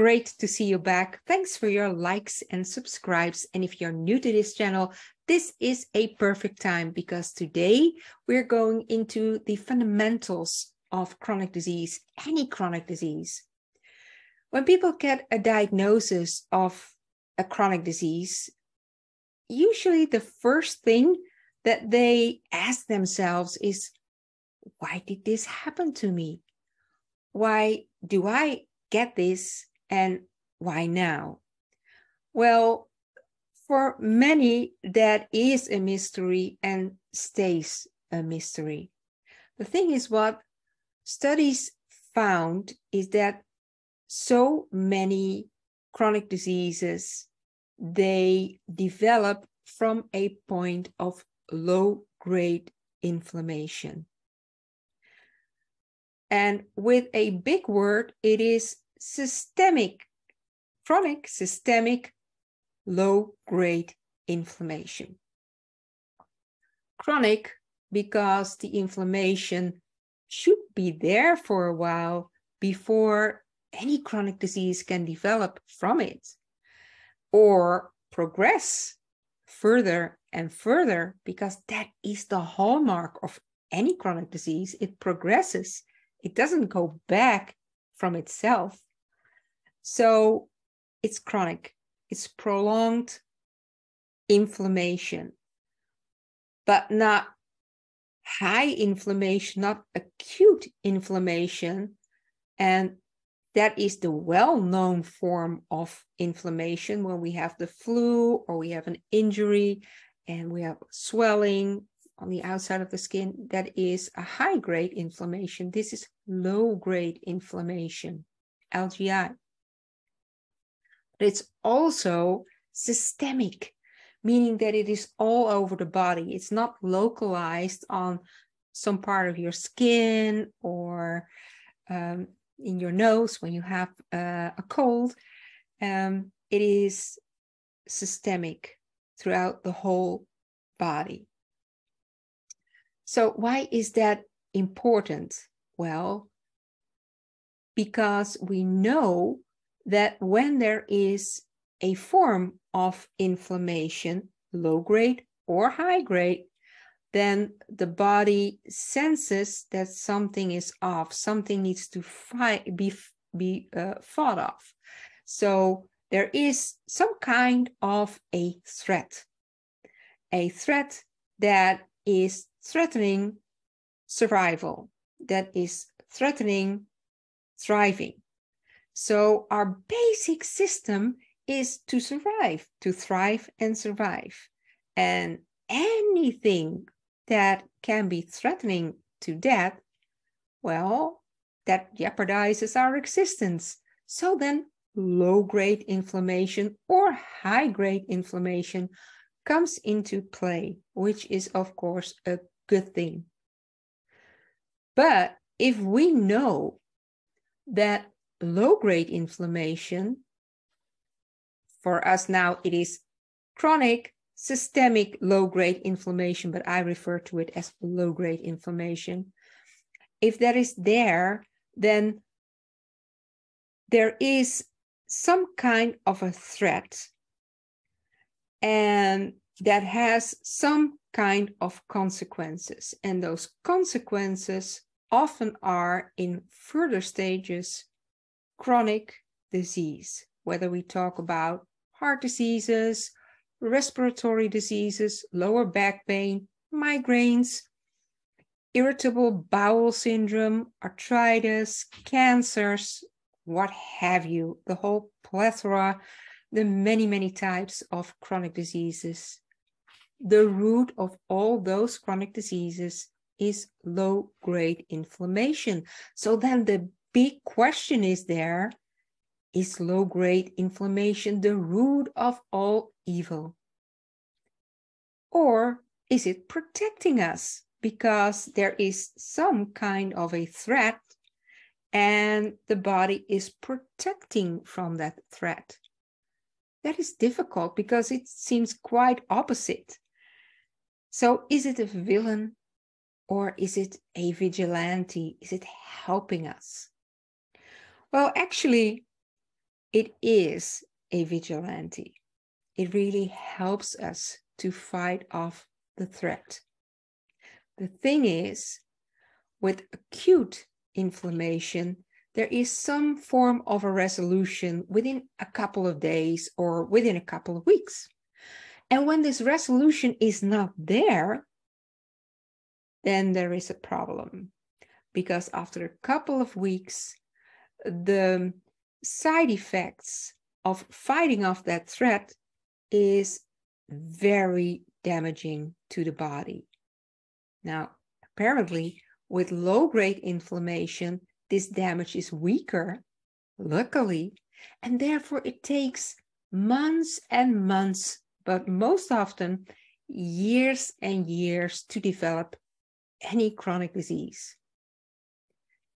great to see you back. Thanks for your likes and subscribes. And if you're new to this channel, this is a perfect time because today we're going into the fundamentals of chronic disease, any chronic disease. When people get a diagnosis of a chronic disease, usually the first thing that they ask themselves is, why did this happen to me? Why do I get this and why now? Well, for many, that is a mystery and stays a mystery. The thing is, what studies found is that so many chronic diseases they develop from a point of low grade inflammation and with a big word, it is systemic, chronic systemic low grade inflammation. Chronic because the inflammation should be there for a while before any chronic disease can develop from it or progress further and further because that is the hallmark of any chronic disease. It progresses it doesn't go back from itself. So it's chronic, it's prolonged inflammation, but not high inflammation, not acute inflammation. And that is the well known form of inflammation when we have the flu or we have an injury and we have swelling on the outside of the skin, that is a high grade inflammation. This is low grade inflammation, LGI. But it's also systemic, meaning that it is all over the body. It's not localized on some part of your skin or um, in your nose when you have uh, a cold. Um, it is systemic throughout the whole body. So, why is that important? Well, because we know that when there is a form of inflammation, low grade or high grade, then the body senses that something is off, something needs to be, be uh, fought off. So there is some kind of a threat, a threat that is threatening survival, that is threatening thriving. So, our basic system is to survive, to thrive and survive. And anything that can be threatening to death, well, that jeopardizes our existence. So then, low grade inflammation or high grade inflammation comes into play, which is, of course, a good thing. But if we know that low grade inflammation, for us now, it is chronic systemic low grade inflammation, but I refer to it as low grade inflammation. If that is there, then there is some kind of a threat and that has some kind of consequences. And those consequences often are in further stages chronic disease, whether we talk about heart diseases, respiratory diseases, lower back pain, migraines, irritable bowel syndrome, arthritis, cancers, what have you, the whole plethora, the many, many types of chronic diseases the root of all those chronic diseases is low grade inflammation. So then the big question is there is low grade inflammation the root of all evil? Or is it protecting us because there is some kind of a threat and the body is protecting from that threat? That is difficult because it seems quite opposite. So is it a villain or is it a vigilante? Is it helping us? Well, actually, it is a vigilante. It really helps us to fight off the threat. The thing is, with acute inflammation, there is some form of a resolution within a couple of days or within a couple of weeks. And when this resolution is not there, then there is a problem. Because after a couple of weeks, the side effects of fighting off that threat is very damaging to the body. Now, apparently, with low grade inflammation, this damage is weaker, luckily, and therefore it takes months and months, but most often years and years to develop any chronic disease.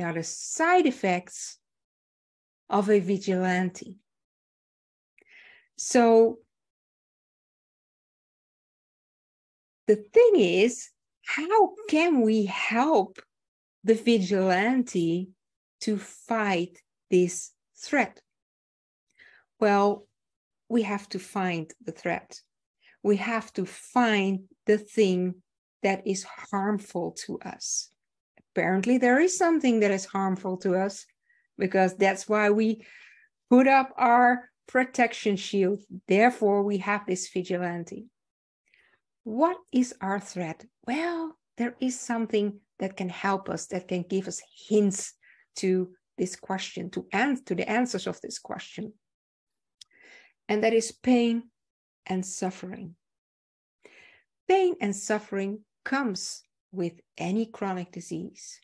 Are the side effects of a vigilante. So the thing is, how can we help the vigilante to fight this threat? Well, we have to find the threat. We have to find the thing that is harmful to us. Apparently, there is something that is harmful to us because that's why we put up our protection shield. Therefore, we have this vigilante. What is our threat? Well, there is something that can help us, that can give us hints to this question, to, answer to the answers of this question. And that is pain and suffering. Pain and suffering comes with any chronic disease.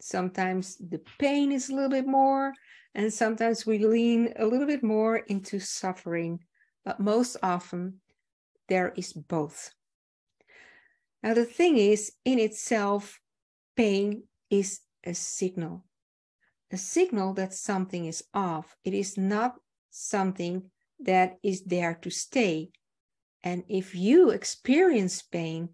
Sometimes the pain is a little bit more, and sometimes we lean a little bit more into suffering, but most often there is both. Now, the thing is, in itself, pain is a signal, a signal that something is off. It is not something that is there to stay. And if you experience pain,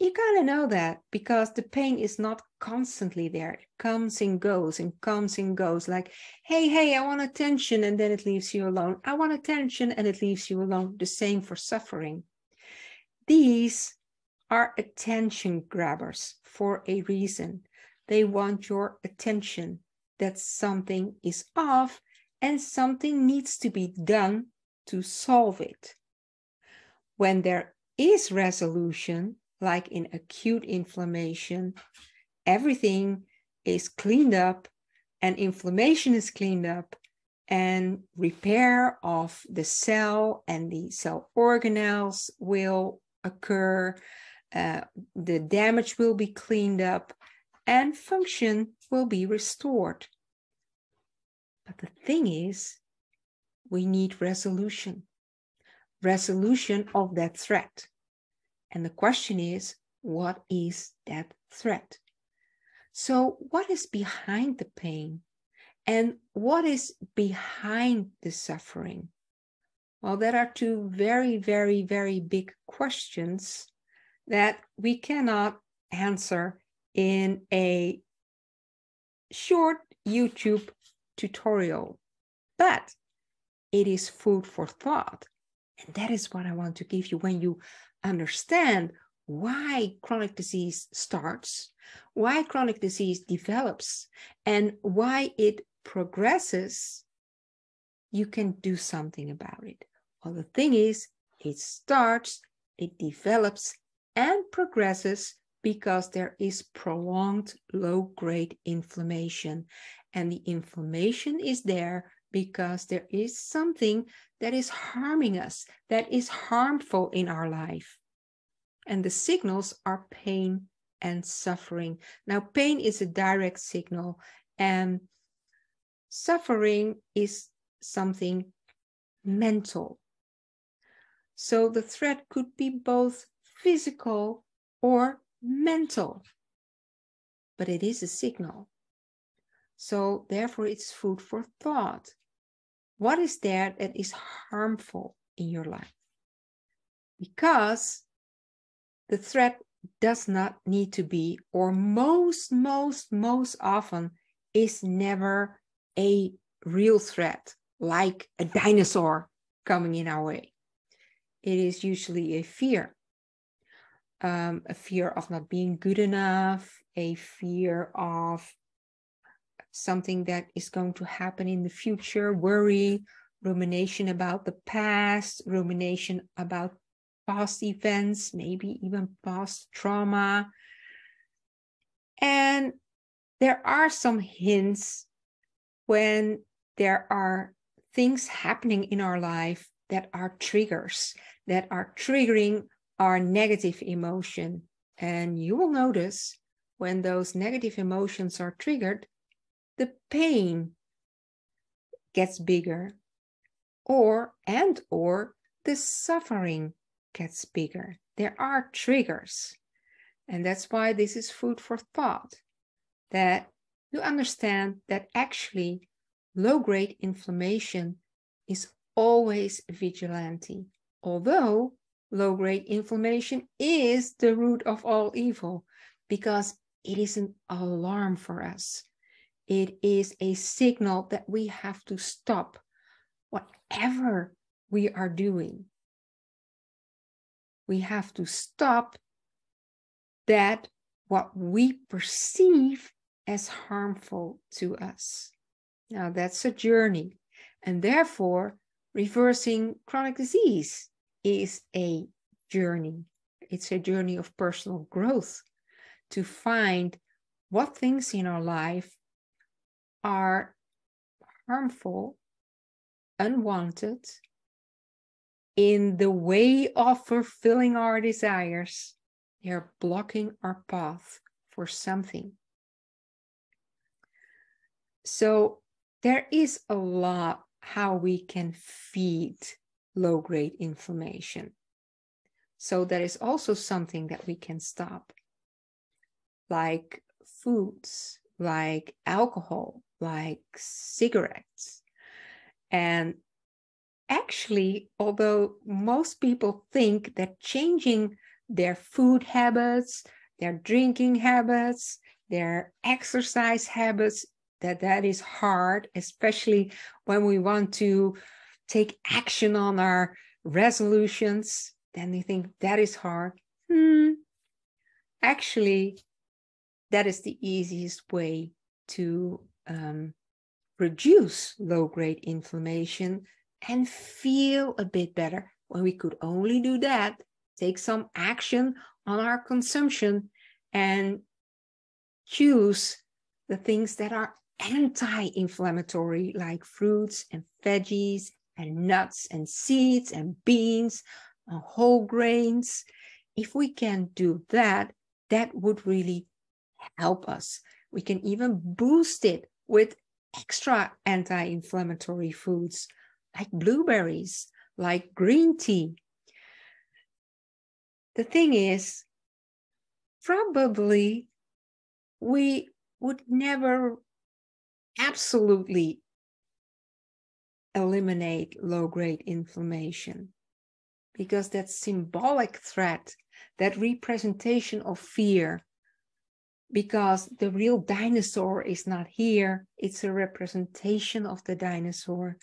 you kind of know that because the pain is not constantly there. It comes and goes and comes and goes like, hey, hey, I want attention. And then it leaves you alone. I want attention and it leaves you alone. The same for suffering. These are attention grabbers for a reason. They want your attention that something is off and something needs to be done to solve it. When there is resolution, like in acute inflammation, everything is cleaned up and inflammation is cleaned up and repair of the cell and the cell organelles will occur. Uh, the damage will be cleaned up and function will be restored. But the thing is, we need resolution, resolution of that threat. And the question is, what is that threat? So, what is behind the pain? And what is behind the suffering? Well, there are two very, very, very big questions that we cannot answer in a short YouTube tutorial, but it is food for thought. And that is what I want to give you when you understand why chronic disease starts, why chronic disease develops, and why it progresses, you can do something about it. Well, the thing is, it starts, it develops, and progresses because there is prolonged low grade inflammation. And the inflammation is there because there is something that is harming us, that is harmful in our life. And the signals are pain and suffering. Now, pain is a direct signal, and suffering is something mental. So the threat could be both physical or mental, but it is a signal. So, therefore, it's food for thought. What is there that is harmful in your life? Because the threat does not need to be, or most, most, most often is never a real threat like a dinosaur coming in our way. It is usually a fear. Um, a fear of not being good enough, a fear of something that is going to happen in the future, worry, rumination about the past, rumination about past events, maybe even past trauma. And there are some hints when there are things happening in our life that are triggers, that are triggering our negative emotion. And you will notice when those negative emotions are triggered, the pain gets bigger or and or the suffering gets bigger. There are triggers and that's why this is food for thought that you understand that actually low grade inflammation is always vigilante although low grade inflammation is the root of all evil because it is an alarm for us it is a signal that we have to stop whatever we are doing. We have to stop that what we perceive as harmful to us. Now, that's a journey. And therefore, reversing chronic disease is a journey. It's a journey of personal growth to find what things in our life are harmful, unwanted, in the way of fulfilling our desires. They are blocking our path for something. So there is a lot how we can feed low grade inflammation. So that is also something that we can stop, like foods, like alcohol, like cigarettes. And actually, although most people think that changing their food habits, their drinking habits, their exercise habits, that that is hard, especially when we want to take action on our resolutions, then they think that is hard. Hmm. Actually, that is the easiest way to um, reduce low grade inflammation and feel a bit better. When we could only do that, take some action on our consumption and choose the things that are anti inflammatory, like fruits and veggies and nuts and seeds and beans and whole grains. If we can do that, that would really help us. We can even boost it with extra anti inflammatory foods like blueberries, like green tea. The thing is, probably we would never absolutely eliminate low grade inflammation because that symbolic threat, that representation of fear, because the real dinosaur is not here, it's a representation of the dinosaur,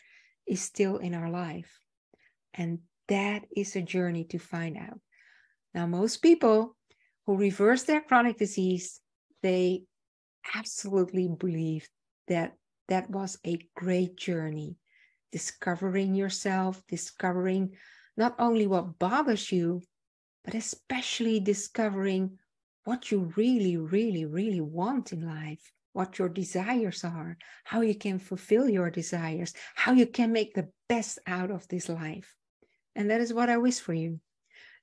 is still in our life. And that is a journey to find out. Now, most people who reverse their chronic disease, they absolutely believe that that was a great journey. Discovering yourself, discovering not only what bothers you, but especially discovering what you really, really, really want in life, what your desires are, how you can fulfill your desires, how you can make the best out of this life. And that is what I wish for you.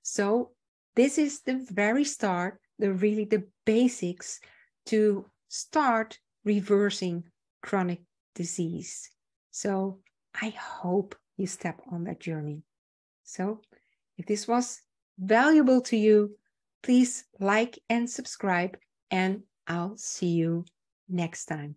So, this is the very start, the really the basics to start reversing chronic disease. So, I hope you step on that journey. So, if this was valuable to you, Please like and subscribe, and I'll see you next time.